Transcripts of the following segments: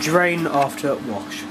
Drain after wash.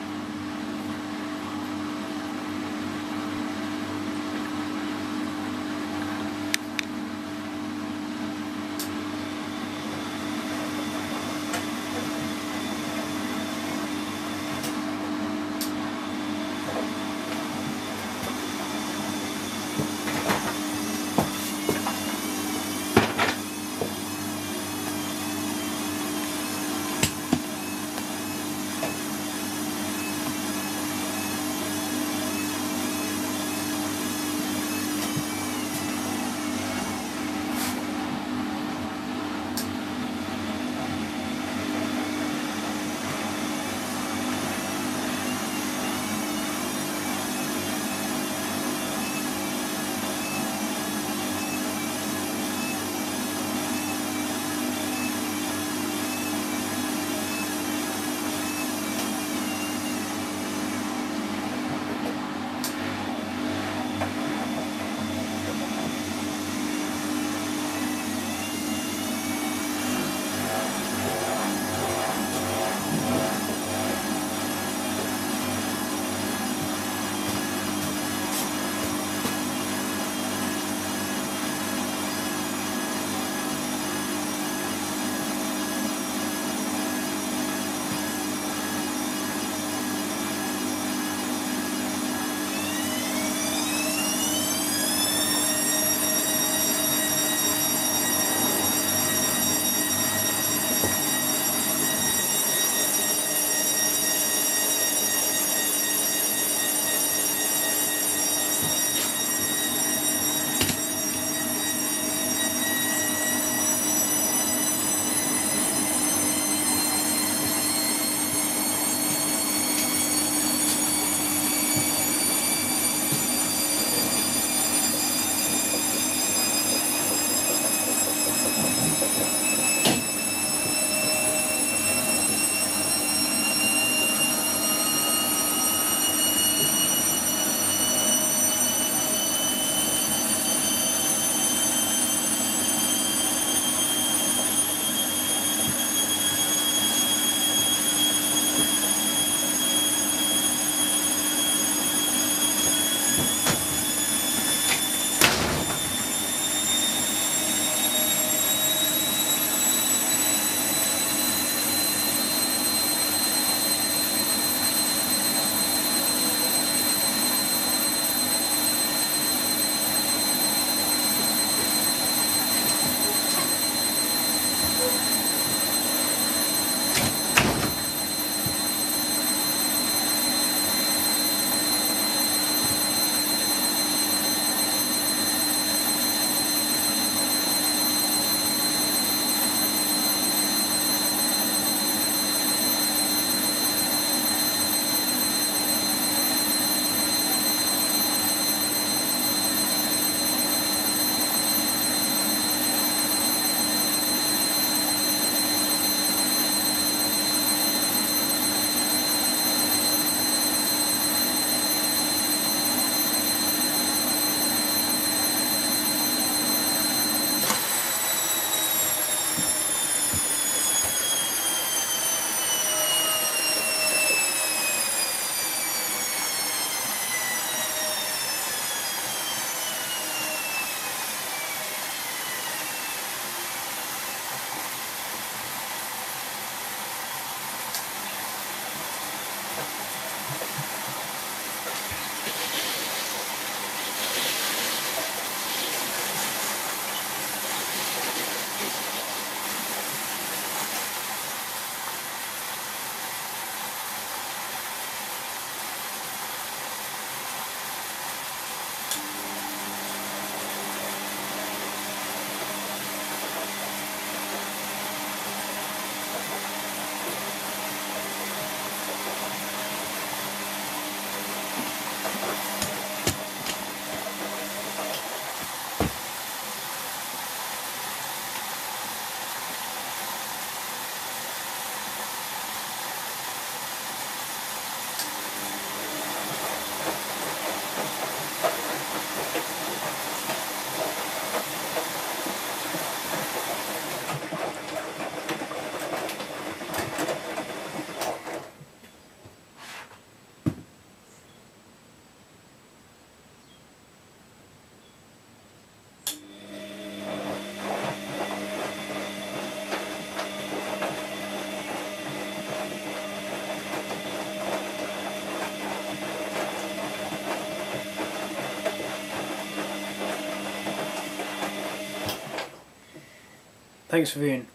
Thanks for viewing.